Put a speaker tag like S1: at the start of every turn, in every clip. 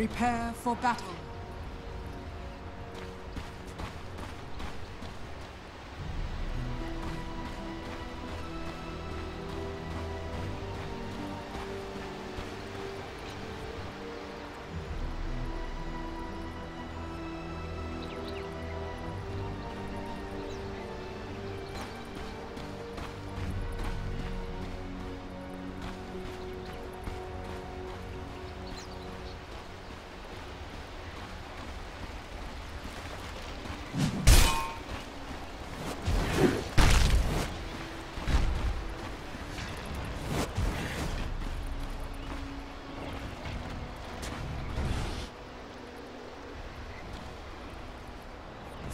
S1: Prepare for battle.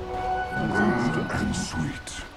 S2: Good and sweet.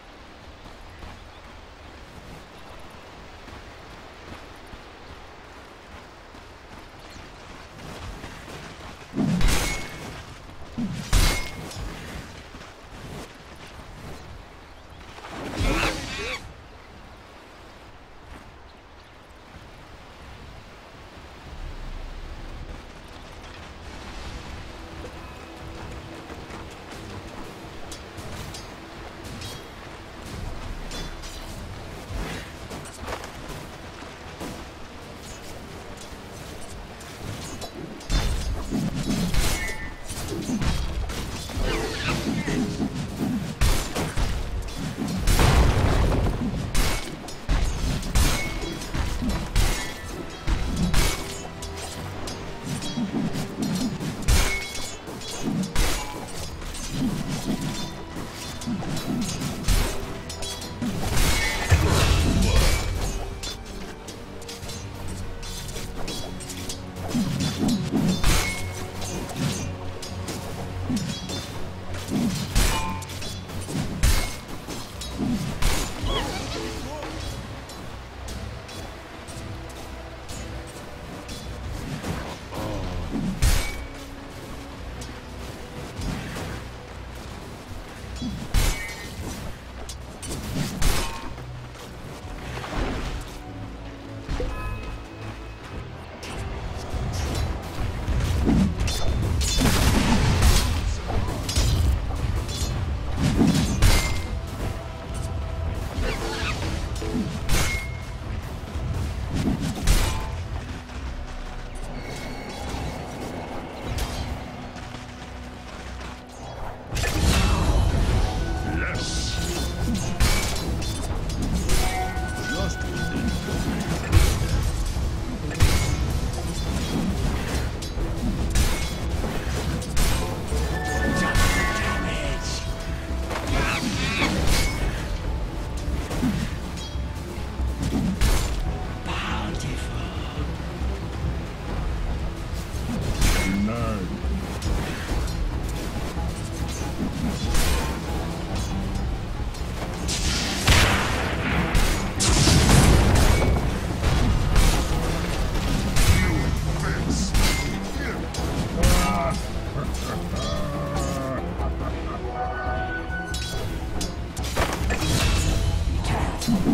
S1: Mm-hmm.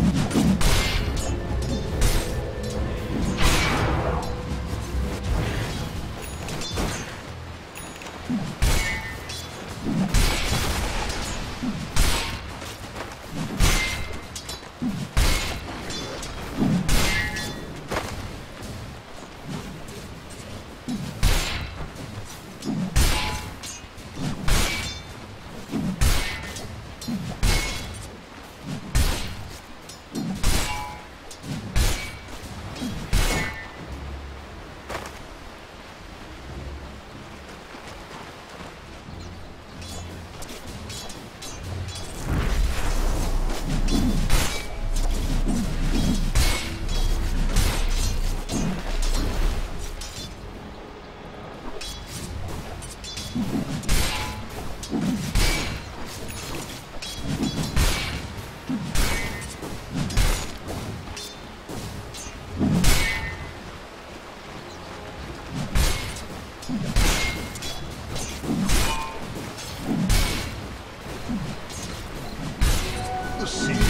S1: The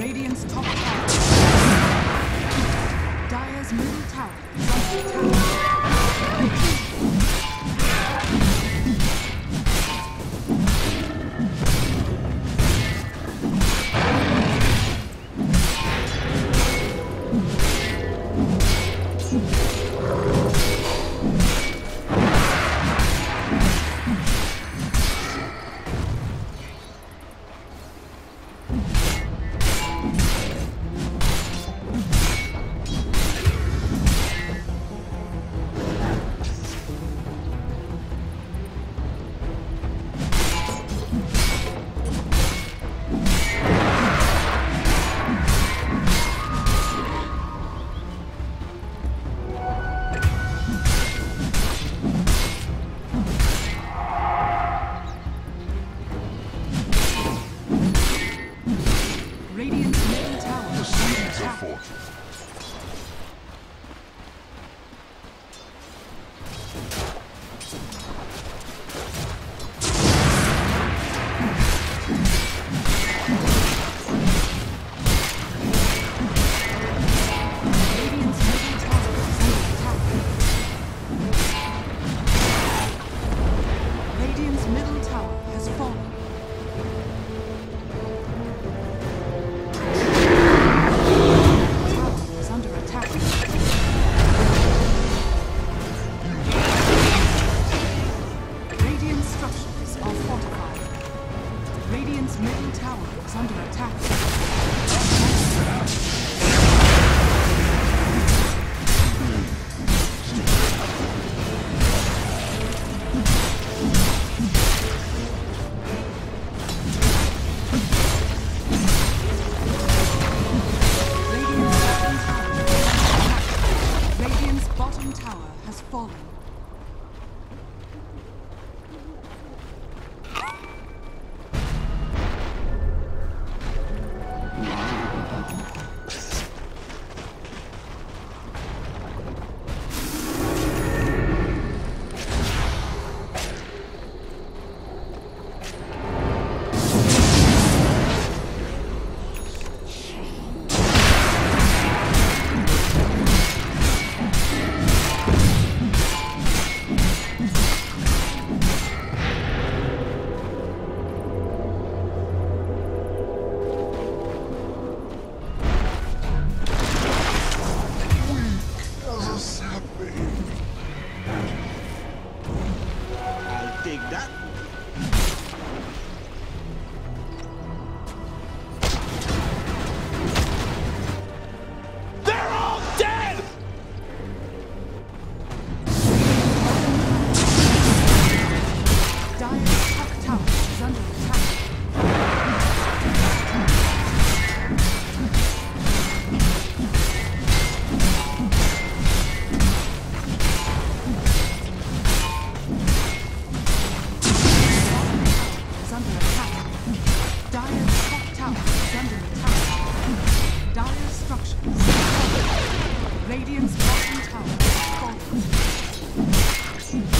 S1: Radiant's top tower. Dire's middle tower is under attack. under attack. under attack. Dire's top tower is under attack. Dire's structures falling. Bottom tower is falling.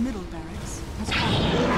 S1: Middle barracks has fallen.